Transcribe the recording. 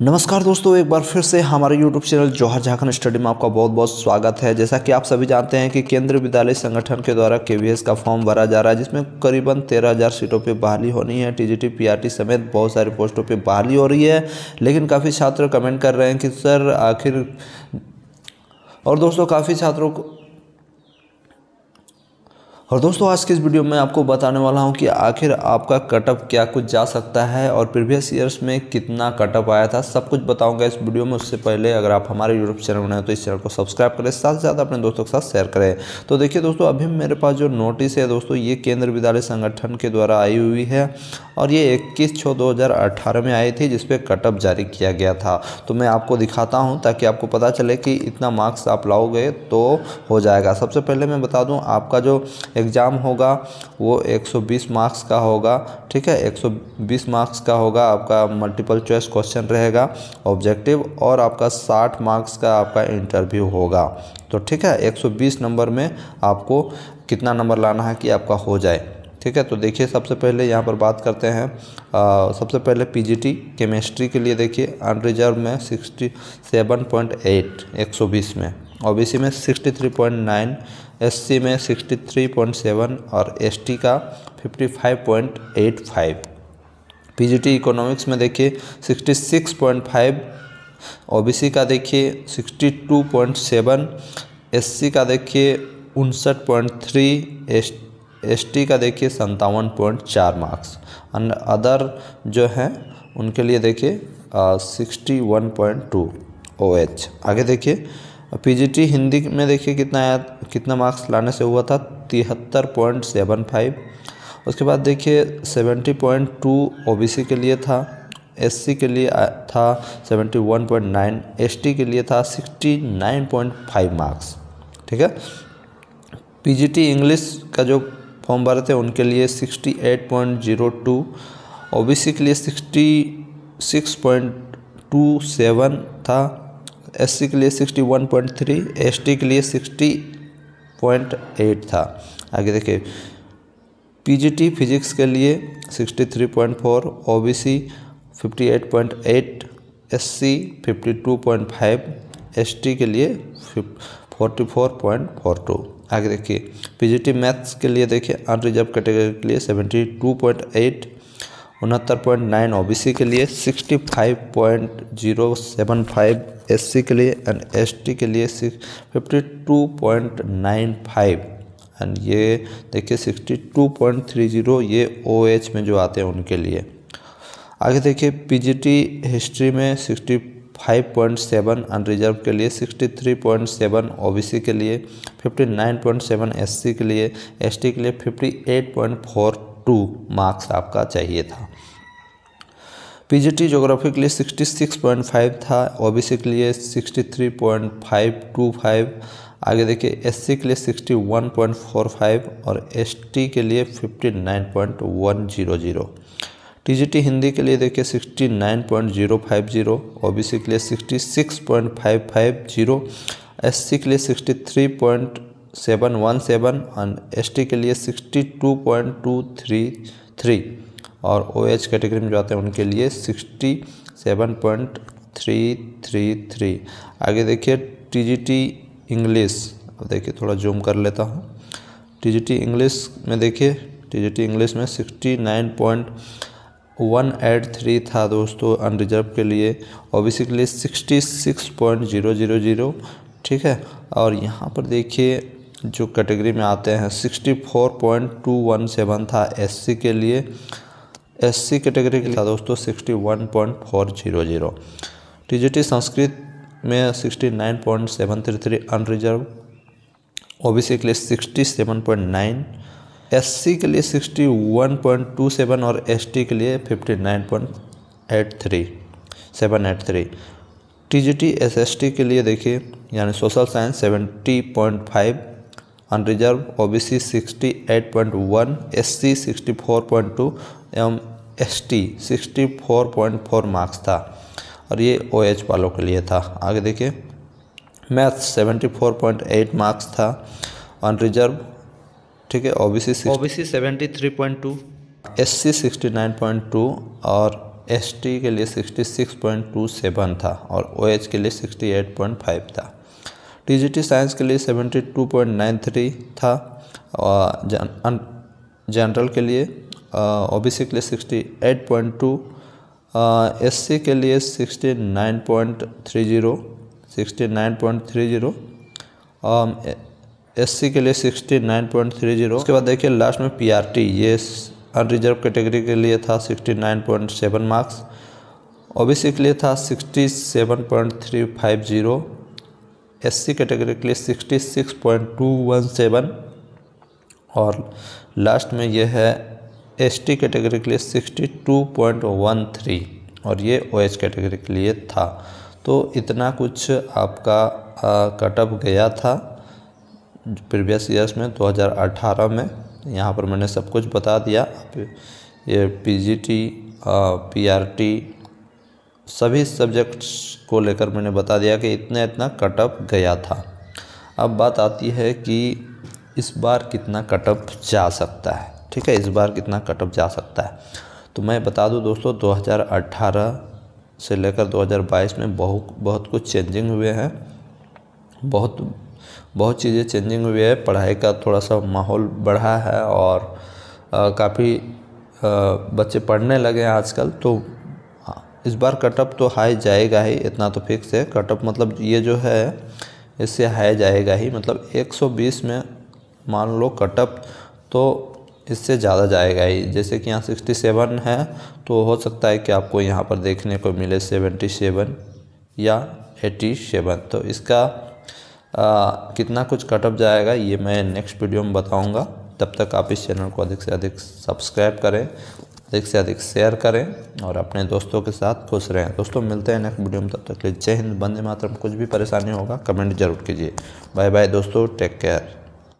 नमस्कार दोस्तों, एक बार फिर से हमारे YouTube channel Jauhar Jharkhand study में आपका बहुत बहुत स्वागत है। जैसा कि आप सभी जानते हैं कि केंद्रीय विद्यालय संगठन के द्वारा के का फॉर्म भरा जा रहा है, जिसमें करीबन तेरह हज़ार सीटों पे बहाली होनी है। टीजीटी पीआरटी समेत बहुत सारी पोस्टों पे बहाली हो रही है, लेकिन काफ़ी छात्र कमेंट कर रहे हैं कि, सर, आखिर और दोस्तों, काफ़ी छात्रों को और दोस्तों, आज के इस वीडियो में आपको बताने वाला हूँ कि आखिर आपका कटअप क्या कुछ जा सकता है और प्रीवियस ईयर्स में कितना कटअप आया था, सब कुछ बताऊँगा इस वीडियो में। उससे पहले अगर आप हमारे यूट्यूब चैनल बनाए तो इस चैनल को सब्सक्राइब करें, साथ ही साथ अपने दोस्तों के साथ शेयर करें। तो देखिए दोस्तों, अभी मेरे पास जो नोटिस है दोस्तों, ये केंद्र विद्यालय संगठन के द्वारा आई हुई है और ये इक्कीस छः दो में आई थी जिसपे कटअप जारी किया गया था। तो मैं आपको दिखाता हूँ ताकि आपको पता चले कि इतना मार्क्स आप लाओगे तो हो जाएगा। सबसे पहले मैं बता दूँ, आपका जो एग्ज़ाम होगा, वो 120 मार्क्स का होगा, ठीक है? 120 मार्क्स का होगा, आपका मल्टीपल चॉइस क्वेश्चन रहेगा ऑब्जेक्टिव और आपका 60 मार्क्स का आपका इंटरव्यू होगा। तो ठीक है 120 नंबर में आपको कितना नंबर लाना है कि आपका हो जाए। ठीक है? तो देखिए सबसे पहले यहाँ पर बात करते हैं आ, सबसे पहले पीजीटी केमिस्ट्री के लिए देखिए अनरिजर्व में 67.8 120 में ओबीसी में 63.9 एससी में 63.7 और एसटी का 55.85 पीजीटी इकोनॉमिक्स में देखिए 66.5 ओबीसी का देखिए 62.7 एससी का देखिए उनसठ point three S S T का देखिए संतावन पॉइंट चार मार्क्स। और अदर जो हैं, उनके लिए देखिए sixty one point two O H आगे देखिए पीजीटी हिंदी में देखिए कितना आया, कितना मार्क्स लाने से हुआ था? तिहत्तर पॉइंट सेवन फाइव। उसके बाद देखिए, सेवेंटी पॉइंट टू ओबीसी के लिए था एससी के लिए था seventy one point nine S के लिए था sixty nine point five marks. ठीक है? पीजीटी इंग्लिश का जो फॉर्म भरे थे, उनके लिए sixty eight point zero two O के लिए sixty six point two seven था, एससी के लिए sixty one point three S के लिए सिक्सटी पॉइंट एट था। आगे देखिए, पीजीटी फिजिक्स के लिए sixty three point four O B C fifty eight point eight S C fifty two point five S T के लिए forty four point four two आगे देखिए पीजीटी मैथ्स के लिए देखिए अनरिजर्व कैटेगरी के लिए सेवेंटी टू पॉइंट एट उनहत्तर पॉइंट नाइन ओ के लिए sixty five point zero seven five S के लिए एंड एसटी के लिए fifty two point nine five and ये देखिए sixty two point three zero ये ओ एच में जो आते हैं उनके लिए। आगे देखिए पीजीटी हिस्ट्री में सिक्सटी 5.7 अनरिजर्व के लिए 63.7 ओबीसी के लिए 59.7 एससी के लिए एसटी के लिए 58.42 मार्क्स आपका चाहिए था। पीजीटी जोग्राफी के लिए 66.5 था ओबीसी के लिए 63.525 आगे देखिए एससी के लिए 61.45 और एसटी के लिए 59.100 टीजीटी हिंदी के लिए देखिए sixty nine point zero five zero OBC के लिए sixty six point five five zero SC के लिए sixty three point seven one seven and S के लिए sixty two point two three three और ओ एच कैटेगरी में जो आते हैं उनके लिए sixty seven point three three three आगे देखिए टी जी टी इंग्लिश, अब देखिए थोड़ा जूम कर लेता हूँ। टी जी टी इंग्लिश में देखिए टी जी टी इंग्लिश में sixty nine point one eight three था दोस्तों अनरिजर्व के लिए ओबीसी के लिए sixty six point zero zero zero ठीक है? और यहाँ पर देखिए, जो कैटेगरी में आते हैं sixty four point two one seven था एससी के लिए। एससी कैटेगरी के लिए था दोस्तों sixty one point four zero zero TGT Sanskrit में sixty nine point seven three three unreserve OBC के लिए sixty seven point nine SC के लिए sixty one point two seven और एसटी के लिए fifty nine point eight three seven eight three T G T S S T के लिए देखिए, यानी social science seventy point five unreserve O B C sixty eight एवं S T sixty four point four marks था। और ये O H वालों के लिए था। आगे देखिए maths seventy four point eight marks था अनरिजर्व ठीक है O B C O B C seventy three point two S C sixty nine point two और एसटी के लिए 66.27 था और ओएच के लिए 68.5 था। टी साइंस के लिए 72.93 था और जनरल के लिए ओबीसी के लिए 68.2 एस के लिए 69.30 69.30 एस के लिए 69.30 उसके बाद देखिए लास्ट में पीआरटी ये अनरिजर्व कैटेगरी के लिए था 69.7 मार्क्स ओबीसी के लिए था 67.350 एससी कैटेगरी के लिए 66.217 और लास्ट में ये है एसटी कैटेगरी के लिए 62.13 और ये ओएच कैटेगरी के लिए था। तो इतना कुछ आपका कटअप गया था। प्रीवियस ईयर्स में 2018 में, यहाँ पर मैंने सब कुछ बता दिया। ये पीजीटी पीआरटी सभी सब्जेक्ट्स को लेकर मैंने बता दिया कि इतना इतना कटअप गया था। अब बात आती है कि इस बार कितना कटअप जा सकता है। ठीक है, इस बार कितना कटअप जा सकता है। तो मैं बता दूँ दोस्तों 2018 से लेकर 2022 में बहुत बहुत कुछ चेंजिंग हुए हैं। बहुत बहुत चीज़ें चेंजिंग हुई है। पढ़ाई का थोड़ा सा माहौल बढ़ा है और काफ़ी बच्चे पढ़ने लगे हैं आजकल। तो इस बार कटअप तो हाई जाएगा ही, इतना तो फिक्स है। कटअप मतलब ये जो है, इससे हाई जाएगा ही। मतलब 120 में मान लो कटअप तो इससे ज़्यादा जाएगा ही। जैसे कि यहाँ 67 है तो हो सकता है कि आपको यहाँ पर देखने को मिले 77 या 87 तो इसका आ, कितना कुछ कटअप जाएगा ये मैं नेक्स्ट वीडियो में बताऊँगा। तब तक आप इस चैनल को अधिक से अधिक सब्सक्राइब करें अधिक से अधिक शेयर करें और अपने दोस्तों के साथ खुश रहें। दोस्तों मिलते हैं नेक्स्ट वीडियो में तब तक के जय हिंद बंदे मातरम। कुछ भी परेशानी होगा कमेंट ज़रूर कीजिए। बाय बाय दोस्तों टेक केयर